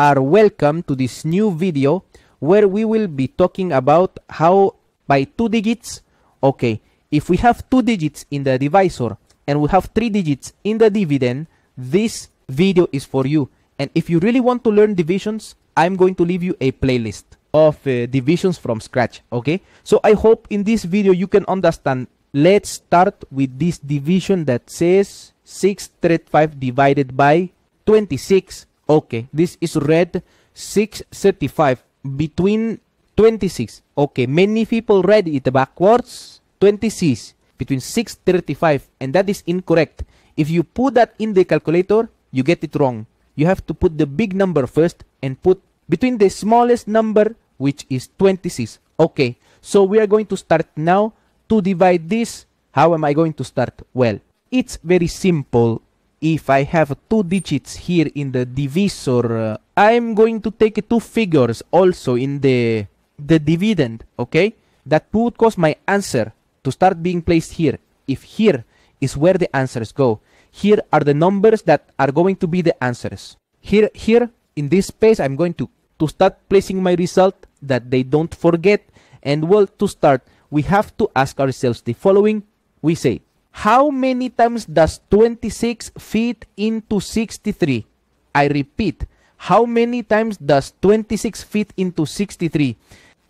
are welcome to this new video where we will be talking about how by two digits, okay, if we have two digits in the divisor and we have three digits in the dividend, this video is for you. And if you really want to learn divisions, I'm going to leave you a playlist of uh, divisions from scratch, okay? So I hope in this video you can understand. Let's start with this division that says 635 divided by 26. Okay, this is read 635 between 26. Okay, many people read it backwards. 26 between 635 and that is incorrect. If you put that in the calculator, you get it wrong. You have to put the big number first and put between the smallest number which is 26. Okay, so we are going to start now to divide this. How am I going to start? Well, it's very simple. If I have two digits here in the divisor, uh, I'm going to take two figures also in the the dividend, okay? That would cause my answer to start being placed here. If here is where the answers go, here are the numbers that are going to be the answers. Here, here in this space, I'm going to, to start placing my result that they don't forget. And well, to start, we have to ask ourselves the following. We say, how many times does 26 fit into 63? I repeat, how many times does 26 fit into 63?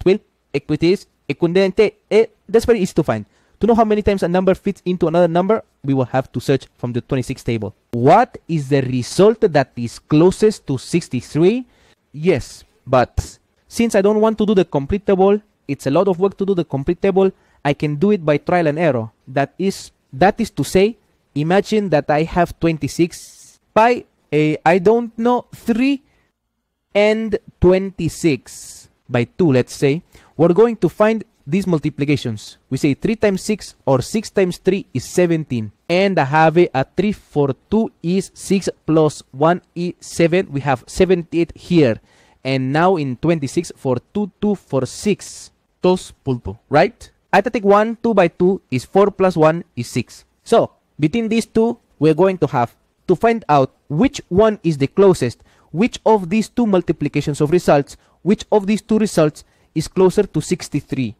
12 equities, equidente, eh, that's very easy to find. To know how many times a number fits into another number, we will have to search from the 26 table. What is the result that is closest to 63? Yes, but since I don't want to do the complete table, it's a lot of work to do the complete table, I can do it by trial and error. That is that is to say, imagine that I have 26 by a, eh, I don't know, 3 and 26 by 2, let's say. We're going to find these multiplications. We say 3 times 6 or 6 times 3 is 17. And I have a 3 for 2 is 6 plus 1 is 7. We have 78 here. And now in 26 for 2, 2 for 6. Dos pulpo, right? I take 1, 2 by 2 is 4 plus 1 is 6. So, between these two, we're going to have to find out which one is the closest, which of these two multiplications of results, which of these two results is closer to 63.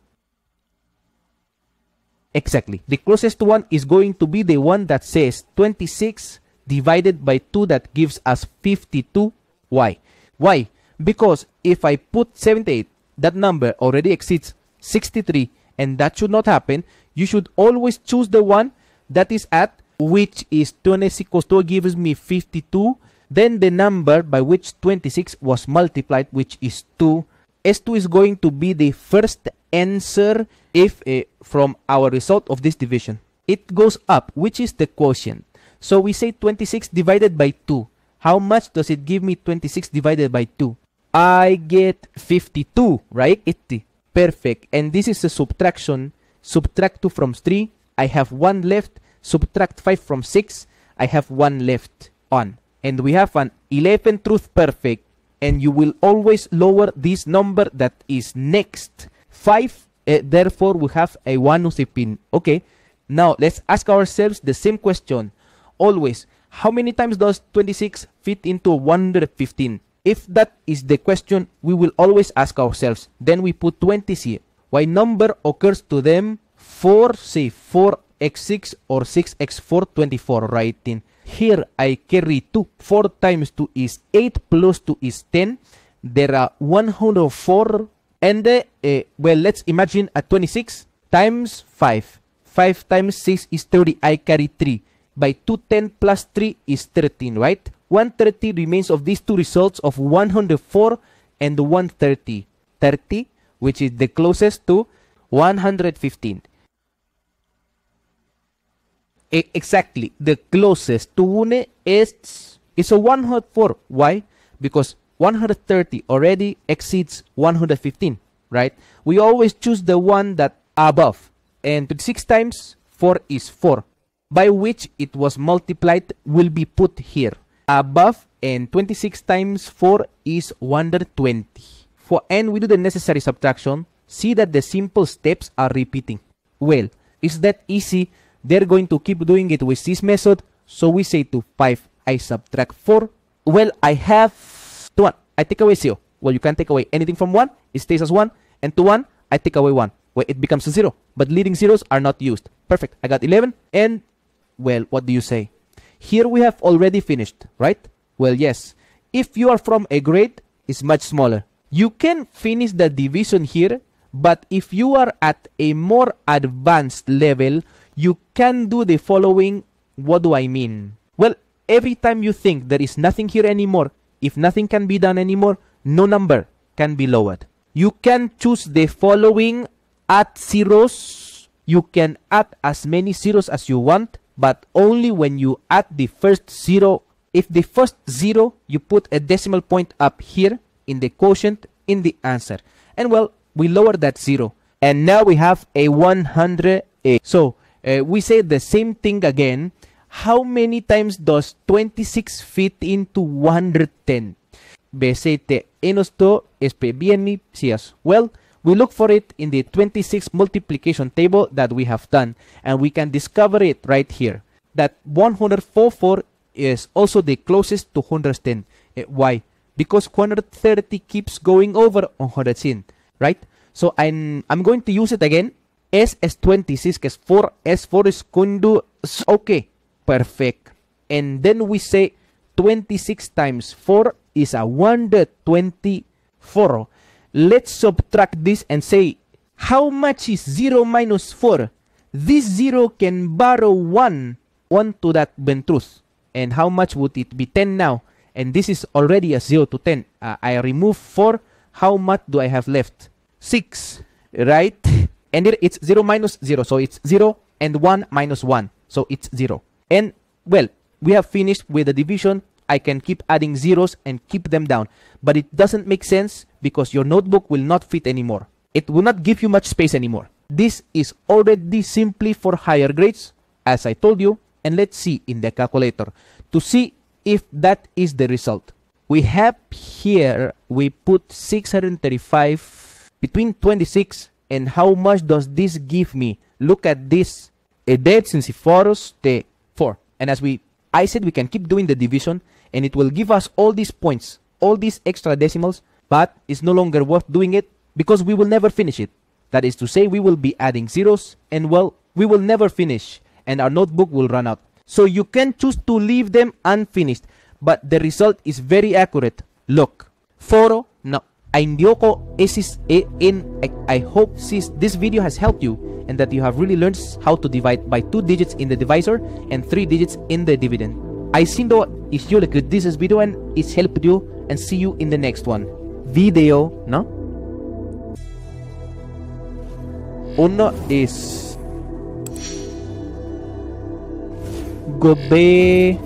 Exactly. The closest one is going to be the one that says 26 divided by 2 that gives us 52. Why? Why? Because if I put 78, that number already exceeds 63 and that should not happen. You should always choose the one that is at which is 26 equals 2 gives me 52 then the number by which 26 was multiplied which is 2 s2 is going to be the first answer if uh, from our result of this division. It goes up which is the quotient. So we say 26 divided by 2 how much does it give me 26 divided by 2 i get 52 right? 80 perfect. And this is a subtraction. Subtract 2 from 3 i have 1 left. Subtract 5 from 6 i have 1 left on. And we have an 11 truth perfect. And you will always lower this number that is next. 5 uh, therefore we have a 1 usipin. Okay. Now let's ask ourselves the same question. Always how many times does 26 fit into 115 if that is the question we will always ask ourselves. Then we put 20 here why number occurs to them 4 say 4x6 or 6x4 24 right in. Here I carry 2 4 times 2 is 8 plus 2 is 10 there are 104 and uh, uh, well let's imagine a 26 times 5 5 times 6 is 30 I carry 3 by 210 plus 3 is 13 right? 130 remains of these two results of 104 and 130 30 which is the closest to 115 e exactly the closest to one is is a 104 why? Because 130 already exceeds 115 right? We always choose the one that above and 6 times 4 is 4 by which it was multiplied will be put here above and 26 times 4 is 120 for n we do the necessary subtraction see that the simple steps are repeating well is that easy they're going to keep doing it with this method. So we say to 5, I subtract 4. Well, I have 1. I take away 0. Well, you can't take away anything from 1. It stays as 1. And to 1, I take away 1. Well, it becomes a 0. But leading zeros are not used. Perfect. I got 11. And, well, what do you say? Here we have already finished, right? Well, yes. If you are from a grade, it's much smaller. You can finish the division here, but if you are at a more advanced level, you can do the following. What do I mean? Well, every time you think there is nothing here anymore, if nothing can be done anymore, no number can be lowered. You can choose the following add zeros. You can add as many zeros as you want, but only when you add the first zero. If the first zero, you put a decimal point up here in the quotient in the answer. And well, we lower that zero. And now we have a 108. So uh, we say the same thing again. How many times does 26 fit into 110? Besete esto bien Well, we look for it in the 26 multiplication table that we have done and we can discover it right here. That 144 is also the closest to 110. Uh, why? Because 130 keeps going over 110, right? So I'm, I'm going to use it again. S es 26, que es 4. S4 is going to... Okay, perfect. And then we say 26 times 4 is a 124. Let's subtract this and say, how much is 0 minus 4? This 0 can borrow 1 onto that Ventruth. And how much would it be? 10 now. And this is already a 0 to 10. Uh, I remove 4. How much do I have left? 6, right? And it, it's 0 minus 0. So it's 0 and 1 minus 1. So it's 0. And, well, we have finished with the division. I can keep adding zeros and keep them down. But it doesn't make sense because your notebook will not fit anymore. It will not give you much space anymore. This is already simply for higher grades, as I told you. And let's see in the calculator to see if that is the result. We have here, we put 635 between 26 and how much does this give me? Look at this. A dead Sisyphorus the 4. And as we I said we can keep doing the division and it will give us all these points, all these extra decimals, but it's no longer worth doing it because we will never finish it. That is to say, we will be adding zeros and well, we will never finish and our notebook will run out. So you can choose to leave them unfinished, but the result is very accurate. Look, foro, no, Aindioko is in I hope sis, this video has helped you and that you have really learned how to divide by two digits in the divisor and three digits in the dividend. I sindo if you like this video and it's helped you and see you in the next one. Video, no? Uno is Gobe